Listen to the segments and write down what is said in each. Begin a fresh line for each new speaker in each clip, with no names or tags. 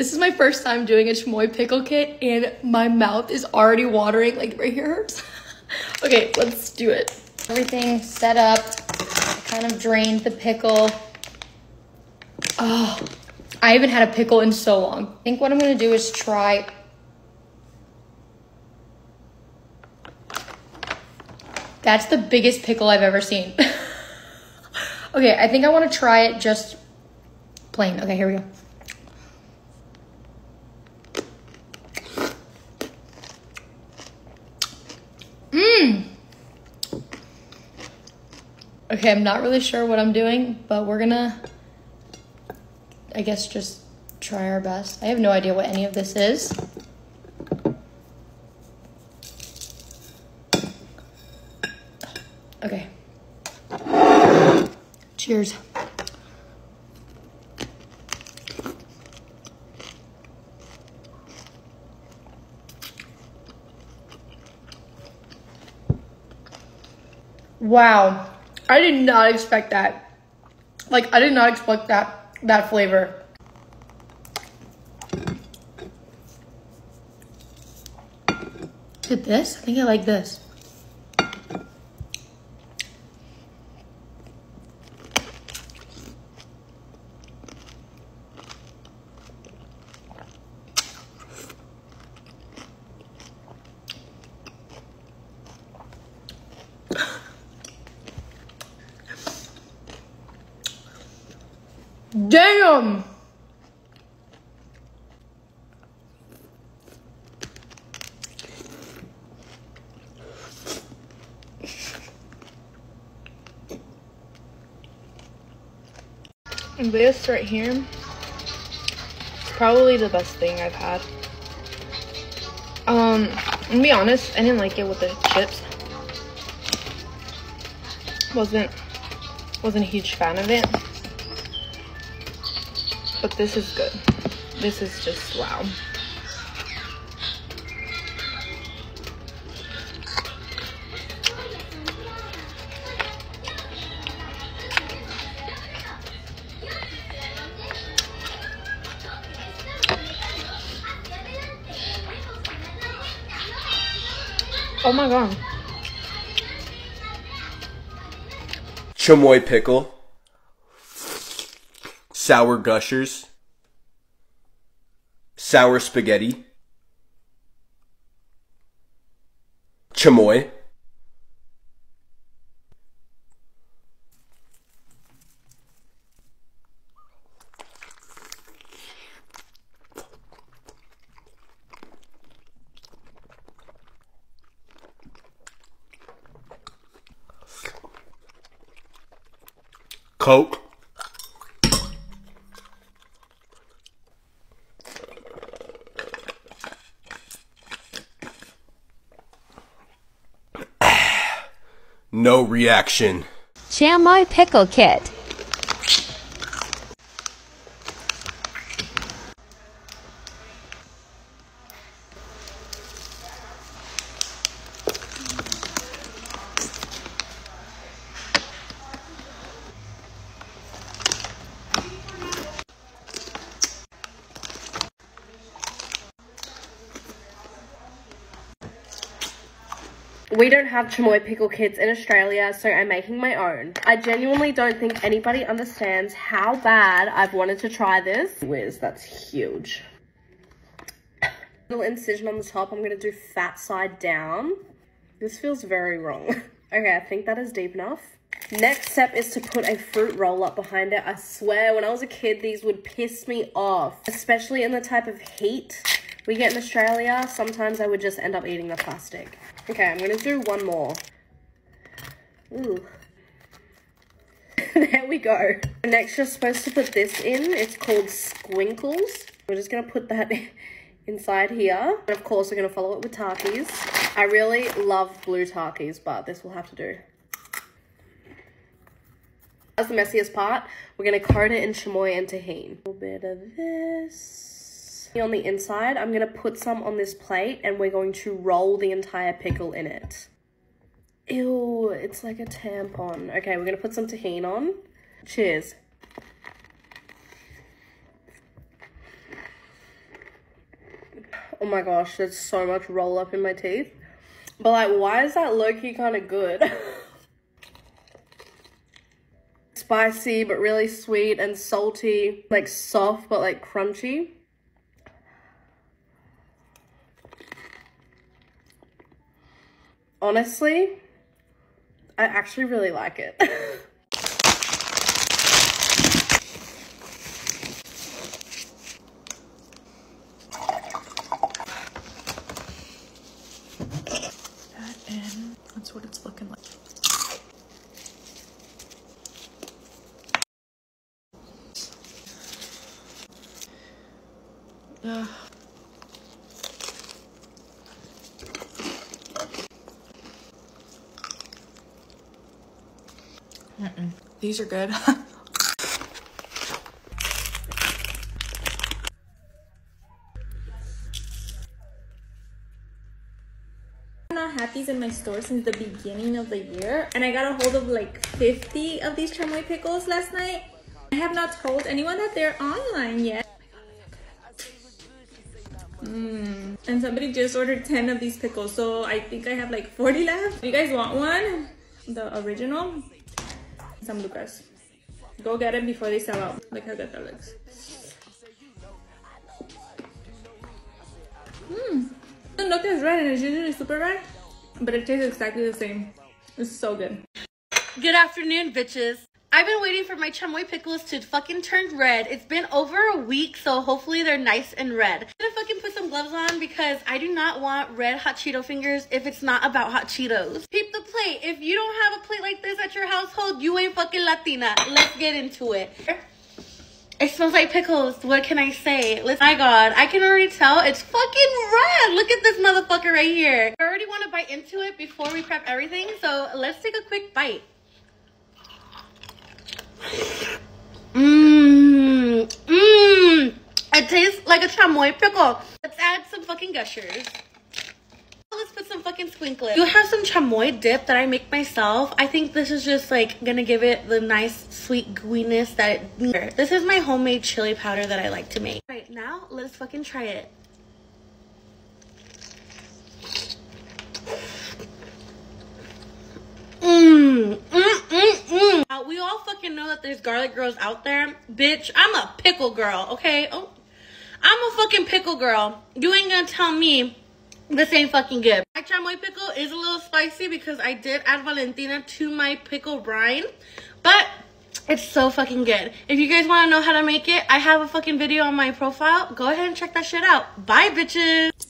This is my first time doing a chamoy pickle kit and my mouth is already watering, like right here okay, let's do it.
Everything set up. I kind of drained the pickle.
Oh, I haven't had a pickle in so long.
I think what I'm gonna do is try
That's the biggest pickle I've ever seen. okay, I think I want to try it just plain. Okay, here we go. Mmm. Okay, I'm not really sure what I'm doing, but we're gonna, I guess, just try our best. I have no idea what any of this is. Okay. Cheers. Wow. I did not expect that. Like I did not expect that that flavor. Did this? I think I like this. Damn! This right here is probably the best thing I've had. Um, to be honest, I didn't like it with the chips. Wasn't wasn't a huge fan of it. But this is good. This is just wow. Oh my god.
chamoy pickle, sour gushers, sour spaghetti, chamoy, Coke, no reaction.
Chamoy Pickle Kit.
We don't have chamoy pickle kits in Australia, so I'm making my own. I genuinely don't think anybody understands how bad I've wanted to try this. Whiz, that's huge. Little incision on the top, I'm gonna do fat side down. This feels very wrong. okay, I think that is deep enough. Next step is to put a fruit roll up behind it. I swear, when I was a kid, these would piss me off, especially in the type of heat we get in Australia. Sometimes I would just end up eating the plastic. Okay, I'm gonna do one more. Ooh. there we go. Next, you're supposed to put this in. It's called Skwinkles. We're just gonna put that inside here. And of course, we're gonna follow it with Takis. I really love blue Takis, but this will have to do. That's the messiest part. We're gonna coat it in chamoy and Tajín. A little bit of this. On the inside, I'm gonna put some on this plate and we're going to roll the entire pickle in it. Ew, it's like a tampon. Okay, we're gonna put some Tajín on. Cheers. Oh my gosh, there's so much roll up in my teeth. But like, why is that low-key kind of good? Spicy, but really sweet and salty. Like soft, but like crunchy. Honestly, I actually really like it.
that in. That's what it's looking like. Ugh. These are good.
had these in my store since the beginning of the year and I got a hold of like 50 of these chamoy pickles last night. I have not told anyone that they're online yet. Mm. And somebody just ordered 10 of these pickles, so I think I have like 40 left. If you guys want one, the original, San Lucas. Go get it before they sell out. Look how good that looks. Mmm. Doesn't as red and it's usually super red, but it tastes exactly the same. It's so good.
Good afternoon, bitches. I've been waiting for my chamoy pickles to fucking turn red. It's been over a week, so hopefully they're nice and red. I'm gonna fucking put some gloves on because I do not want red hot Cheeto fingers if it's not about hot Cheetos. Peep the plate. If you don't have a plate like this at your household, you ain't fucking Latina. Let's get into it.
It smells like pickles. What can I say? Let's, my God, I can already tell it's fucking red. Look at this motherfucker right here. I already want to bite into it before we prep everything. So let's take a quick bite. Mmm, mmm. It tastes like a chamoy pickle. Let's add some fucking gushers. Let's put some fucking Skwinkles. You have some chamoy dip that I make myself. I think this is just like gonna give it the nice sweet gooiness that it needs. This is my homemade chili powder that I like to make. Right now, let's fucking try it. Mmm, mmm, mmm, mmm. Uh, we all fucking know that there's garlic girls out there. Bitch, I'm a pickle girl, okay? Oh, I'm a fucking pickle girl. You ain't gonna tell me this ain't fucking good. My chamoy pickle is a little spicy because I did add Valentina to my pickle brine, but it's so fucking good. If you guys want to know how to make it, I have a fucking video on my profile. Go ahead and check that shit out. Bye, bitches.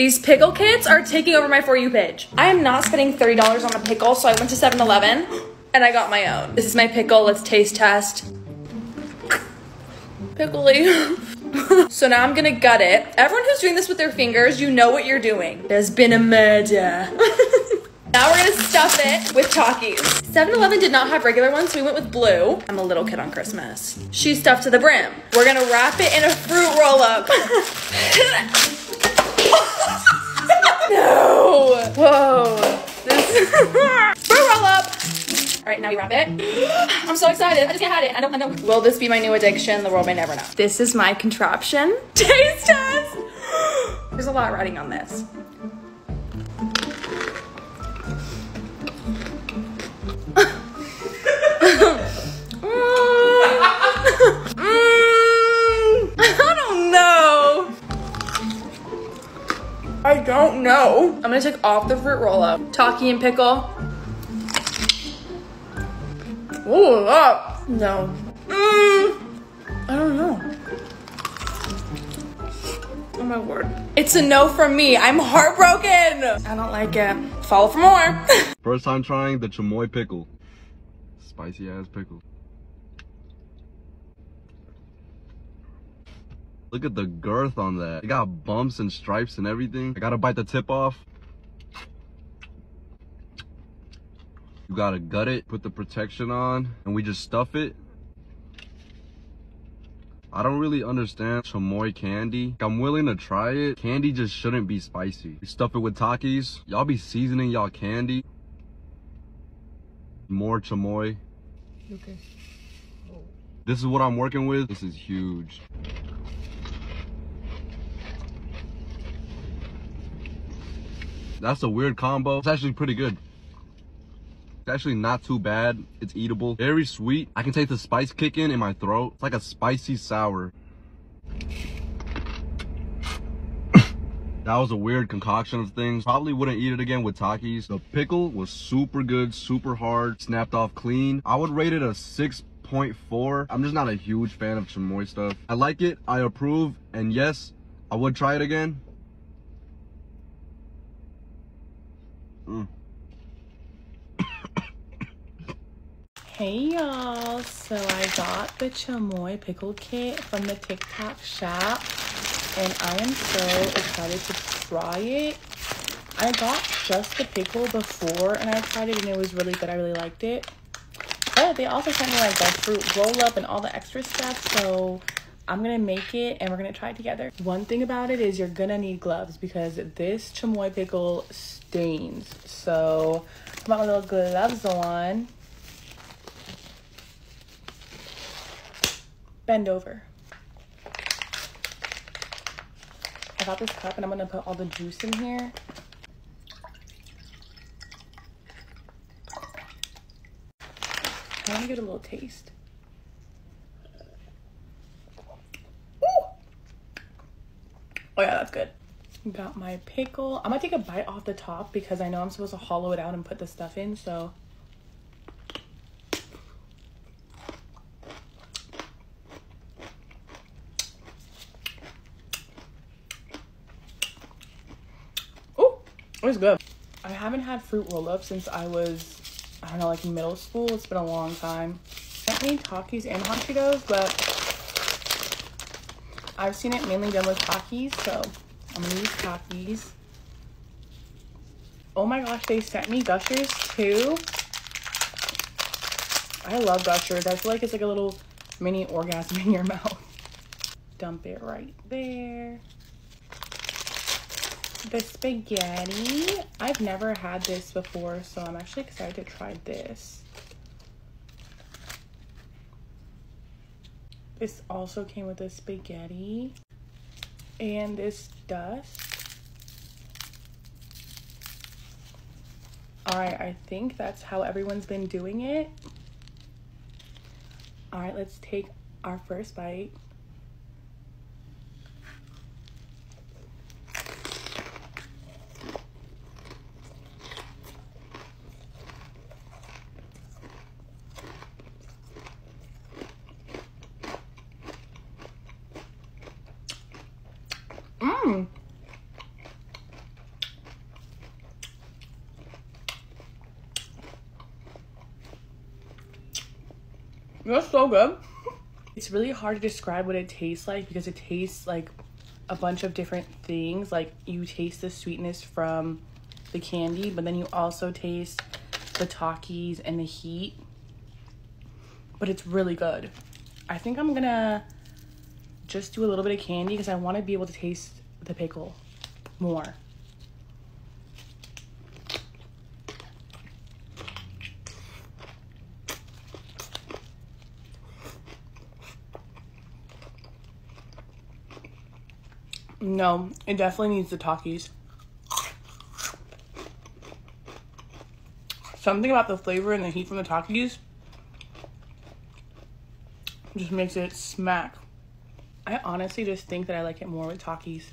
These pickle kits are taking over my For You page. I am not spending $30 on a pickle, so I went to 7-Eleven and I got my own. This is my pickle, let's taste test. Pickly. so now I'm gonna gut it. Everyone who's doing this with their fingers, you know what you're doing. There's been a murder. now we're gonna stuff it with Takis. 7-Eleven did not have regular ones, so we went with blue. I'm a little kid on Christmas. She's stuffed to the brim. We're gonna wrap it in a fruit roll-up. no! Whoa. This fruit roll-up! Alright, now we wrap it. I'm so excited. I just can't hide it. I don't I know. Will this be my new addiction? The world may never know. This is my contraption. Taste test! There's a lot writing on this. I don't know. I'm gonna take off the fruit roll up. Taki and pickle. Ooh, that. No. Mm, I don't know. Oh my word. It's a no from me. I'm heartbroken. I don't like it. Follow for more.
First time trying the chamoy pickle. Spicy ass pickle. Look at the girth on that. It got bumps and stripes and everything. I gotta bite the tip off. You gotta gut it, put the protection on, and we just stuff it. I don't really understand chamoy candy. I'm willing to try it. Candy just shouldn't be spicy. You stuff it with Takis. Y'all be seasoning y'all candy. More chamoy.
Okay.
This is what I'm working with. This is huge. That's a weird combo. It's actually pretty good. It's actually not too bad. It's eatable. Very sweet. I can taste the spice kick in in my throat. It's like a spicy sour. that was a weird concoction of things. Probably wouldn't eat it again with Takis. The pickle was super good, super hard, snapped off clean. I would rate it a 6.4. I'm just not a huge fan of chamoy stuff. I like it, I approve, and yes, I would try it again. Mm.
Hey y'all, so I got the chamoy pickle kit from the TikTok shop and I am so excited to try it. I got just the pickle before and I tried it and it was really good. I really liked it.
But they also sent me like the fruit roll up and all the extra stuff. So I'm gonna make it and we're gonna try it together. One thing about it is you're gonna need gloves because this chamoy pickle stains. So I got my little gloves on. Bend over. I got this cup and I'm gonna put all the juice in here. I want to get a little taste. Oh yeah, that's good. Got my pickle. I'm gonna take a bite off the top because I know I'm supposed to hollow it out and put the stuff in, so. Oh, it was good. I haven't had fruit roll-up since I was I don't know, like middle school. It's been a long time. I've made Takis and hot Cheetos, but I've seen it mainly done with Takis, so I'm gonna use Takis. Oh my gosh, they sent me Gushers too. I love Gushers. I feel like it's like a little mini orgasm in your mouth. Dump it right there the spaghetti. I've never had this before, so I'm actually excited to try this. This also came with a spaghetti and this dust. All right, I think that's how everyone's been doing it. All right, let's take our first bite. Mmm. That's so good. It's really hard to describe what it tastes like because it tastes like a bunch of different things. Like you taste the sweetness from the candy, but then you also taste the Takis and the heat. But it's really good. I think I'm gonna just do a little bit of candy because I want to be able to taste the pickle more. No, it definitely needs the Takis. Something about the flavor and the heat from the Takis just makes it smack. I honestly just think that I like it more with Takis.